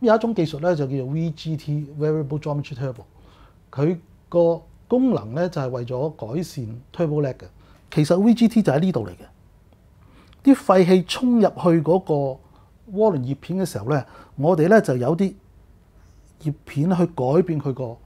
有一種技術咧就叫做 VGT（Variable Geometry Turbo），佢個功能咧就係為咗改善 turbo lag 嘅。其實 VGT 就喺呢度嚟嘅。啲廢氣衝入去嗰個渦輪葉片嘅時候咧，我哋咧就有啲葉片去改變佢個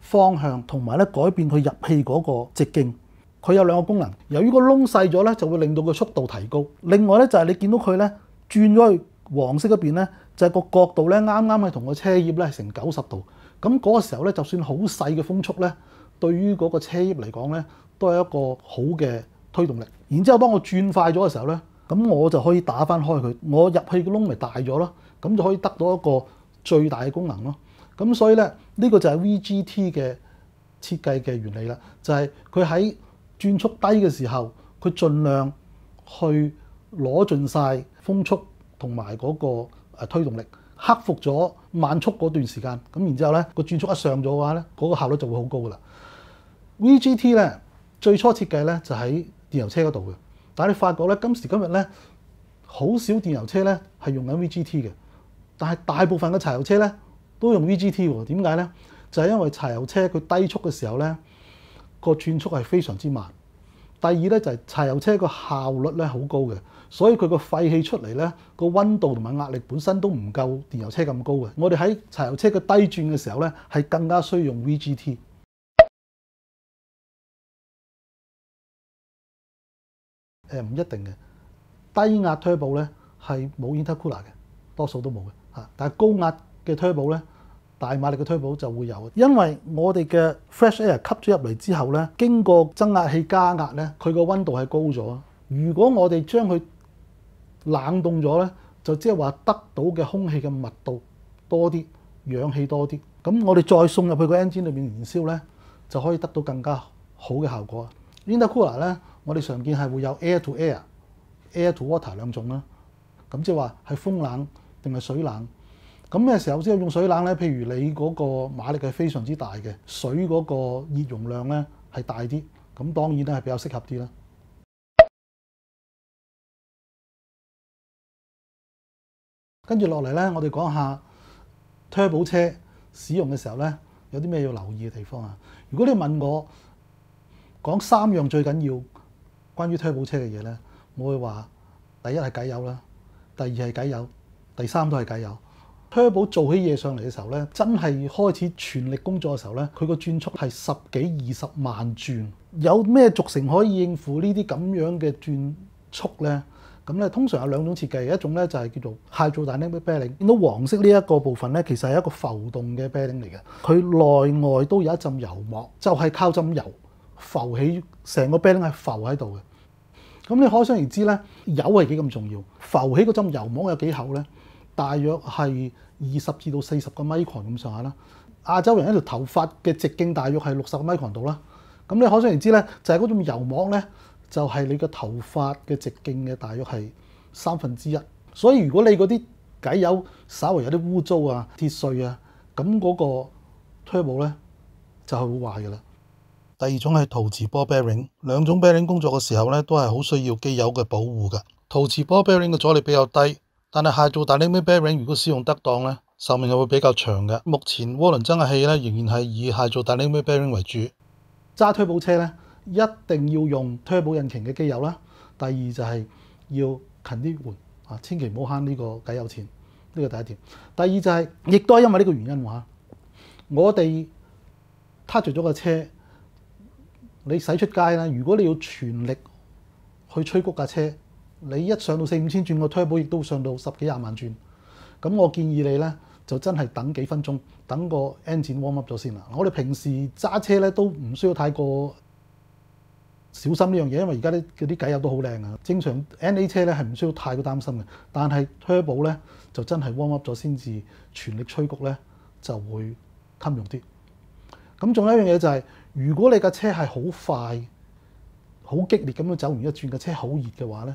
方向，同埋咧改變佢入氣嗰個直徑。佢有兩個功能，由於個窿細咗咧，就會令到個速度提高。另外咧就係你見到佢咧轉咗去黃色嗰邊咧，就係個角度咧啱啱係同個車葉咧成九十度。咁嗰個時候咧，就算好細嘅風速咧，對於嗰個車葉嚟講咧，都係一個好嘅推動力。然之後當我轉快咗嘅時候咧，咁我就可以打翻開佢，我入去個窿咪大咗咯，咁就可以得到一個最大嘅功能咯。咁所以咧，呢個就係 VGT 嘅設計嘅原理啦，就係佢喺轉速低嘅時候，佢盡量去攞盡晒風速同埋嗰個誒推動力，克服咗慢速嗰段時間。咁然之後咧，個轉速一上咗嘅話咧，嗰個效率就會好高噶啦。VGT 咧最初設計咧就喺電油車嗰度嘅，但係你發覺咧今時今日咧好少電油車咧係用緊 VGT 嘅，但係大部分嘅柴油車咧都用 VGT 喎。點解咧？就係因為柴油車佢低速嘅時候咧個轉速係非常之慢。第二咧就係柴油車個效率咧好高嘅，所以佢個廢氣出嚟咧個溫度同埋壓力本身都唔夠電油車咁高嘅。我哋喺柴油車嘅低轉嘅時候咧係更加需要用 VGT。誒唔一定嘅，低壓 turbo 咧係冇 intercooler 嘅，多數都冇嘅嚇。但係高壓嘅 turbo 咧，大馬力嘅 turbo 就會有，因為我哋嘅 fresh air 吸咗入嚟之後咧，經過增壓器加壓咧，佢個溫度係高咗。如果我哋將佢冷凍咗咧，就即係話得到嘅空氣嘅密度多啲，氧氣多啲，咁我哋再送入去個 engine 裏面燃燒咧，就可以得到更加好嘅效果。intercooler 咧。我哋常見係會有 air to air、air to water 兩種啦。咁即係話係風冷定係水冷。咁咩時候先用水冷咧？譬如你嗰個馬力係非常之大嘅，水嗰個熱容量咧係大啲，咁當然咧係比較適合啲啦。跟住落嚟咧，我哋講下 turbo 車使用嘅時候咧，有啲咩要留意嘅地方啊？如果你問我講三樣最緊要。關於 turbo 車嘅嘢咧，我會話第一係解油啦，第二係解油，第三都係解油。Turbo 做起嘢上嚟嘅時候咧，真係開始全力工作嘅時候咧，佢個轉速係十幾二十萬轉。有咩軸承可以應付呢啲咁樣嘅轉速咧？咁咧通常有兩種設計，一種咧就係叫做 hydrodynamic bearing。見到黃色呢一個部分咧，其實係一個浮動嘅杯頂嚟嘅，佢內外都有一浸油膜，就係靠浸油。浮起成個杯頂係浮喺度嘅，咁你可想而知咧，油係幾咁重要。浮起嗰浸油膜有幾厚咧？大約係二十至到四十個 micron 咁上下啦。亞洲人一條頭髮嘅直徑大約係六十個 micron 度啦。咁你可想而知咧，就係嗰種油膜咧，就係你個頭髮嘅直徑嘅大約係三分之一。所以如果你嗰啲解油稍微有啲污糟啊、鐵碎啊，咁嗰個 turbo 咧就係會壞嘅啦。第二種係陶瓷波 bearing，兩種 bearing 工作嘅時候咧，都係好需要機油嘅保護嘅。陶瓷波 bearing 嘅阻力比較低，但系鞋做大力 m a bearing 如果使用得当咧，寿命又会比较长嘅。目前涡轮增压器咧仍然系以鞋做大力 m a bearing 为主。揸推保车咧，一定要用推保引擎嘅机油啦。第二就系要勤啲换啊，千祈唔好悭呢个计油钱。呢个第一點。第二就係亦都系因为呢个原因話，我哋撻着咗个车。你駛出街啦！如果你要全力去吹谷架车，你一上到四五千轉個胎保亦都上到十幾廿萬轉。咁我建議你咧，就真係等幾分鐘，等個 engine warm up 咗先啦。我哋平時揸車咧都唔需要太過小心呢樣嘢，因為而家啲嗰啲偈油都好靚啊。正常 NA 車咧係唔需要太過擔心嘅，但係 turbo 咧就真係 warm up 咗先至全力吹谷咧就會襟用啲。咁仲有一樣嘢就係。如果你架車係好快、好激烈咁樣走完一轉，架車好熱嘅話咧，